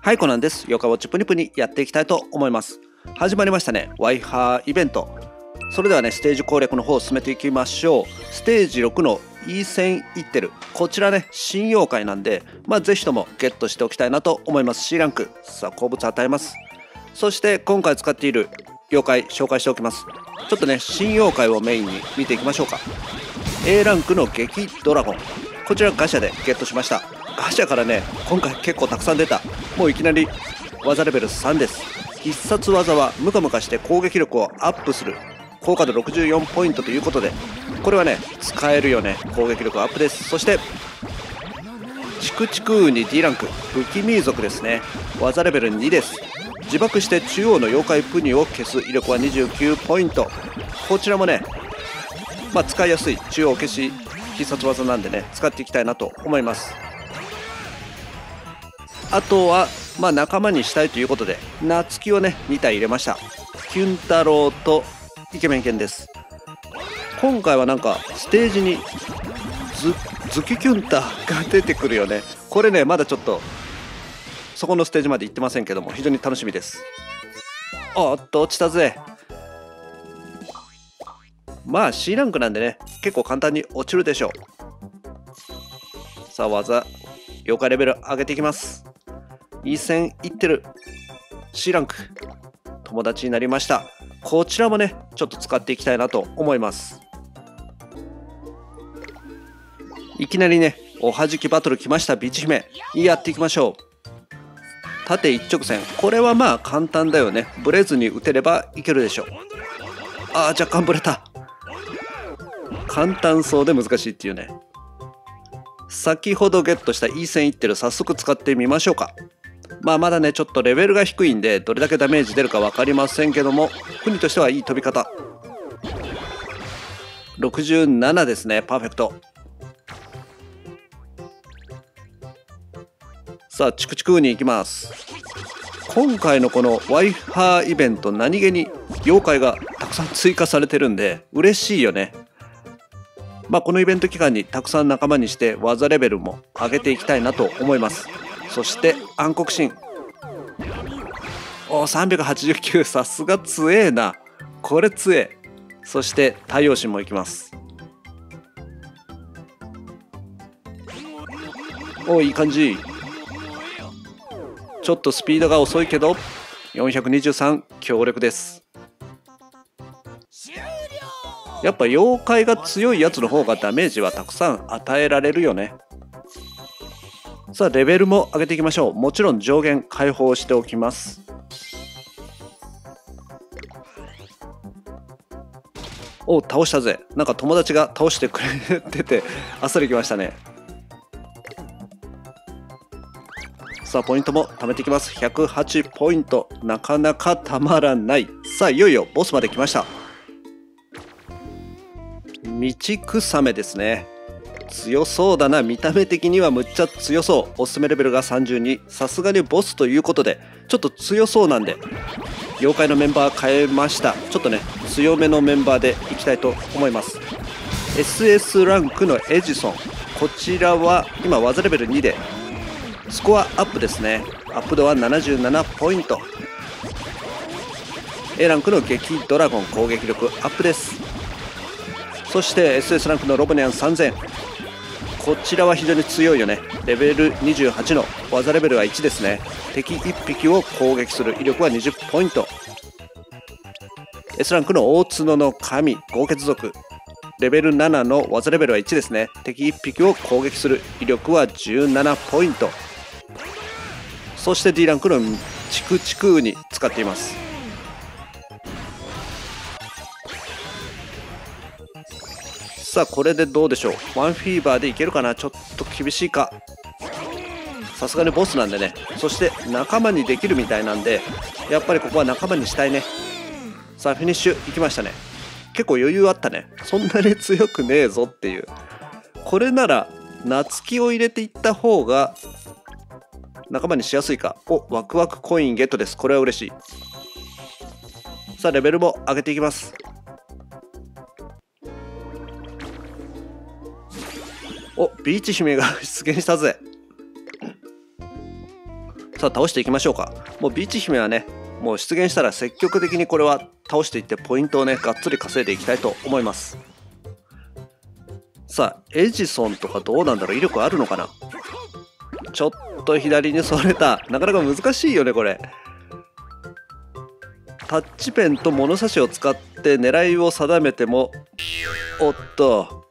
はい、コナンです。ヨカウォッチプニプニやっていきたいと思います。始まりましたね、ワイハーイベント。それではね、ステージ攻略の方を進めていきましょう。ステージ6のイーセンイッテル。こちらね、新妖怪なんで、まあ、ぜひともゲットしておきたいなと思います。C ランク。さあ、鉱物与えます。そして、今回使っている妖怪、紹介しておきます。ちょっとね、新妖怪をメインに見ていきましょうか。A ランクの激ドラゴン。こちらガシャでゲットしました。ガシャからね、今回結構たくさん出た。もういきなり技レベル3です。必殺技はムカムカして攻撃力をアップする。効果度64ポイントということで、これはね、使えるよね。攻撃力アップです。そして、チクチクウニ D ランク、不気味族ですね。技レベル2です。自爆して中央の妖怪プニを消す威力は29ポイント。こちらもね、まあ、使いやすい中央消し必殺技なんでね使っていきたいなと思いますあとはまあ仲間にしたいということで夏希をね2体入れました。キュン太郎とイケメン犬です。今回はなんかステージにズズキキュンタが出てくるよね。これねまだちょっとそこのステージまで行ってませんけども非常に楽しみです。おっと落ちたぜ。まあ C ランクなんでね結構簡単に落ちるでしょう。さあ技妖怪レベル上げていきます。いい線いってる。C ランク。友達になりました。こちらもねちょっと使っていきたいなと思います。いきなりねおはじきバトル来ましたビーチ姫。やっていきましょう。縦一直線。これはまあ簡単だよね。ブレずに打てればいけるでしょう。あー若干ブレた。簡単そうで難しいっていうね。先ほどゲットしたいい線いってる。早速使ってみましょうか。まあまだねちょっとレベルが低いんでどれだけダメージ出るか分かりませんけども国としてはいい飛び方。67ですねパーフェクト。さあチクチクに行きます。今回のこのワイハーイベント何気に妖怪がたくさん追加されてるんで嬉しいよね。まあ、このイベント期間にたくさん仲間にして技レベルも上げていきたいなと思います。そして暗黒神。お389さすが強えな。これ強え。そして太陽神もいきます。おいい感じ。ちょっとスピードが遅いけど423強力です。やっぱ妖怪が強いやつの方がダメージはたくさん与えられるよね。さあレベルも上げていきましょう。もちろん上限解放しておきます。お倒したぜ。なんか友達が倒してくれてて あっさりきましたね。さあポイントも貯めていきます。108ポイント。なかなかたまらない。さあいよいよボスまで来ました。道草芽ですね。強そうだな。見た目的にはむっちゃ強そう。おすすめレベルが32さすがにボスということでちょっと強そうなんで。妖怪のメンバー変えました。ちょっとね強めのメンバーでいきたいと思います。SS ランクのエジソン。こちらは今技レベル2でスコアアップですね。アップ度は77ポイント。A ランクの激ドラゴン攻撃力アップです。そして SS ランクのロボニャン3000こちらは非常に強いよね。レベル28の技レベルは1ですね。敵1匹を攻撃する威力は20ポイント。S ランクの大角の神豪傑族。レベル7の技レベルは1ですね。敵1匹を攻撃する威力は17ポイント。そして D ランクのチクチクウに使っています。さあこれでどうでしょう？ワンフィーバーでいけるかな？ちょっと厳しいか？さすがにボスなんでね。そして仲間にできるみたいなんでやっぱりここは仲間にしたいね。さあフィニッシュいきましたね。結構余裕あったね。そんなに強くねえぞっていう。これなら夏希を入れていった方が仲間にしやすいか？おワクワクコインゲットです。これは嬉しい。さあレベルも上げていきます。おビーチ姫が 出現したぜ。さあ倒していきましょうか。もうビーチ姫はねもう出現したら積極的にこれは倒していってポイントをねがっつり稼いでいきたいと思います。さあエジソンとかどうなんだろう？威力あるのかな？ちょっと左にそれた。なかなか難しいよねこれ。タッチペンと物差しを使って狙いを定めてもおっと。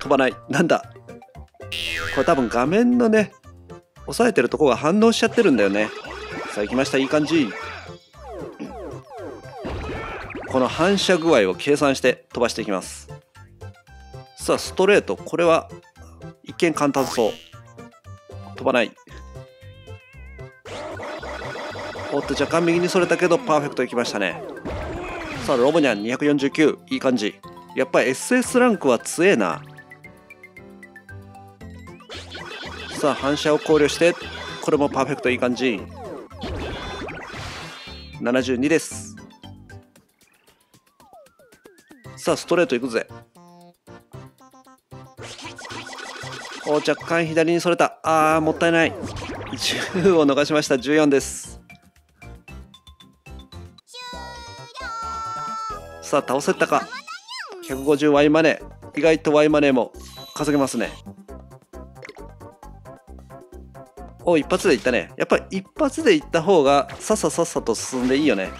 飛ばない。なんだ。これ多分画面のね押さえてるとこが反応しちゃってるんだよね。さあ行きましたいい感じ。この反射具合を計算して飛ばしていきます。さあストレート。これは一見簡単そう。飛ばない。おっと若干右にそれたけどパーフェクトいきましたね。さあロボニャン249いい感じ。やっぱり SS ランクは強えな。さあ反射を考慮してこれもパーフェクトいい感じ。72です。さあストレートいくぜ。お若干左にそれた。あーもったいない。10を逃しました。14です。さあ倒せたか。150Y マネー。意外と Y マネーも稼げますね。お一発でいったね。やっぱ一発でいった方がさっささっさと進んでいいよね。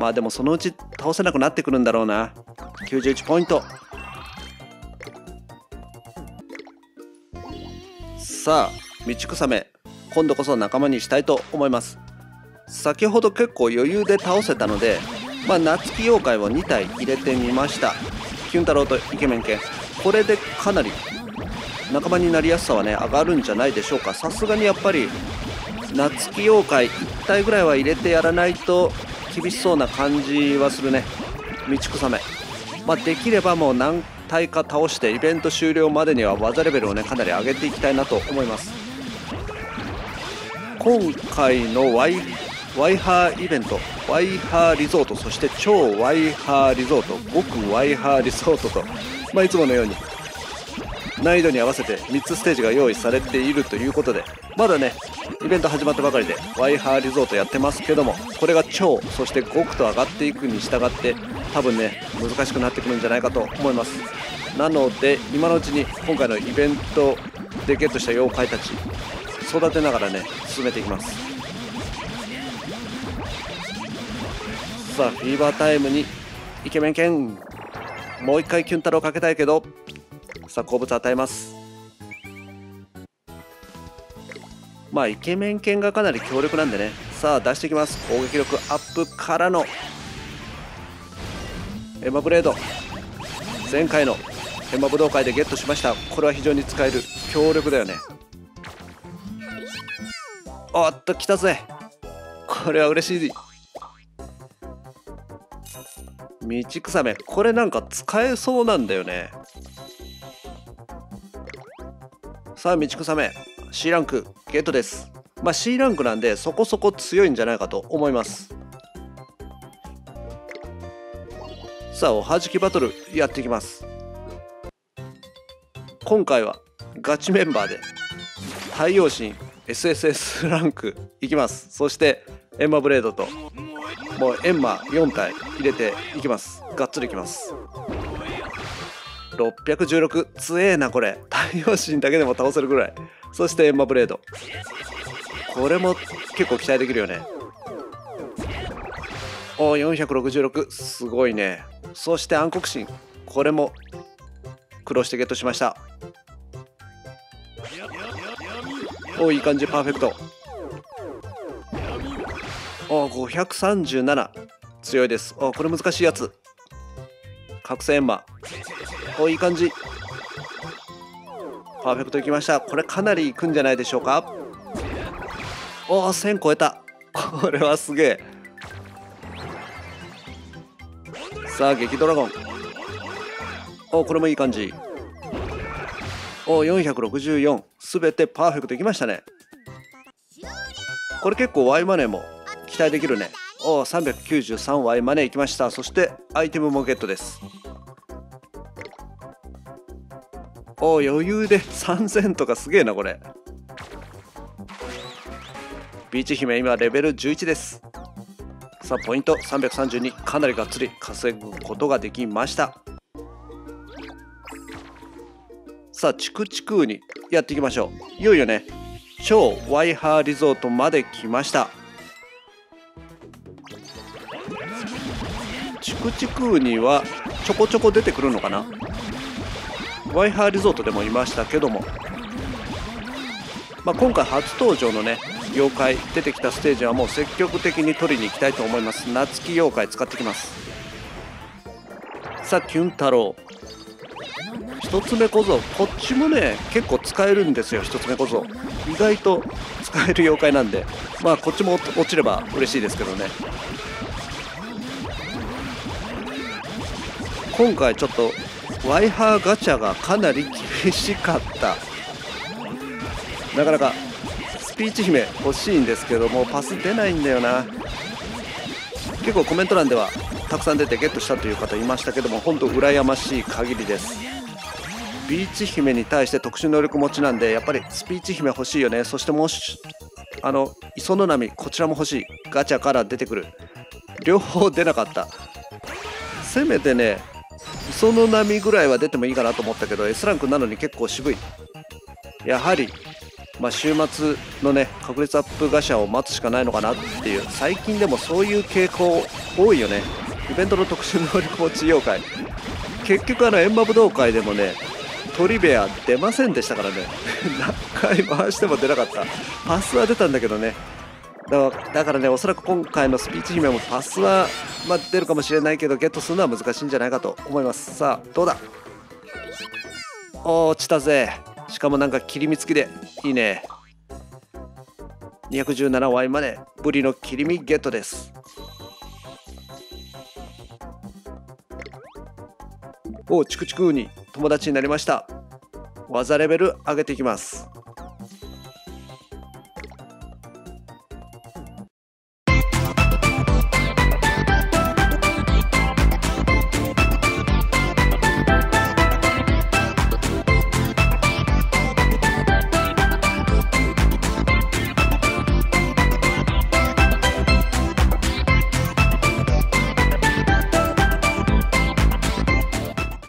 まあでもそのうち倒せなくなってくるんだろうな。91ポイント。さあ道草め。今度こそ仲間にしたいと思います。先ほど結構余裕で倒せたのでまあ夏木妖怪を2体入れてみました。キュン太郎とイケメン犬。これでかなり仲間になりやすさはね上がるんじゃないでしょうか。さすがにやっぱり夏木妖怪1体ぐらいは入れてやらないと厳しそうな感じはするね。道草め。まあ、できればもう何体か倒してイベント終了までには技レベルをねかなり上げていきたいなと思います。今回のワイワイハーイベントワイハーリゾートそして超ワイハーリゾート極ワイハーリゾートと、まあ、いつものように難易度に合わせて3つステージが用意されているということでまだねイベント始まったばかりでワイハーリゾートやってますけどもこれが超そして極と上がっていくに従って多分ね難しくなってくるんじゃないかと思います。なので今のうちに今回のイベントでゲットした妖怪たち育てながらね進めていきます。さあフィーバータイムにイケメン犬もう一回キュン太郎かけたいけどさあ好物与えます。まあイケメン犬がかなり強力なんでね。さあ出していきます。攻撃力アップからのエマブレード。前回のエマ武道会でゲットしました。これは非常に使える強力だよね。おっと来たぜ。これは嬉しい。道草め。これなんか使えそうなんだよね。さあ道草め。C ランクゲットです。まあ C ランクなんでそこそこ強いんじゃないかと思います。さあおはじきバトルやっていきます。今回はガチメンバーで太陽神 SSS ランクいきます。そしてエンマブレードともうエンマ4体入れていきます。がっつりいきます。616強えなこれ。太陽神だけでも倒せるぐらい。そしてエンマブレード。これも結構期待できるよね。お466すごいね。そして暗黒神。これも苦労してゲットしました。おおいい感じパーフェクト。お537強いです。おこれ難しいやつ。覚醒エンマ。おいい感じ。パーフェクトいきました。これかなりいくんじゃないでしょうか。おお1000超えた。これはすげえ。さあ激ドラゴン。おこれもいい感じ。お464すべてパーフェクトいきましたね。これ結構 Y マネーも期待できるね。お 393Y マネーいきました。そしてアイテムもゲットです。お余裕で。3000とかすげえなこれ。ビーチ姫今レベル11です。さあポイント。332かなりがっつり稼ぐことができました。さあチクチクにやっていきましょう。いよいよね。超ワイハーリゾートまで来ました。チクチクにはちょこちょこ出てくるのかな？ワイハーリゾートでもいましたけども、まあ、今回初登場のね妖怪出てきたステージはもう積極的に取りに行きたいと思います。夏木妖怪使ってきます。さあキュン太郎。1つ目小僧。こっちもね結構使えるんですよ1つ目小僧。意外と使える妖怪なんで。まあこっちも落ちれば嬉しいですけどね。今回ちょっとワイハーガチャがかなり厳しかった。なかなかスピーチ姫欲しいんですけどもパス出ないんだよな。結構コメント欄ではたくさん出てゲットしたという方いましたけども本当羨ましい限りです。ビーチ姫に対して特殊能力持ちなんでやっぱりスピーチ姫欲しいよね。そしてもしあの磯の波こちらも欲しい。ガチャから出てくる。両方出なかった。せめてね磯の波ぐらいは出てもいいかなと思ったけど S ランクなのに結構渋い。やはり、まあ、週末のね確率アップガシャを待つしかないのかなっていう。最近でもそういう傾向多いよね。イベントの特殊能力持ち妖怪。結局あの閻魔武道会でもねトリベア出ませんでしたからね。何回回しても出なかった。パスは出たんだけどね。だだからねおそらく今回のスピーチ姫もパスは、まあ、出るかもしれないけどゲットするのは難しいんじゃないかと思います。さあどうだ？お落ちたぜしかもなんか切り身付きで。いいね。217Y までブリの切り身ゲットです。おチクチクに友達になりました。技レベル上げていきます。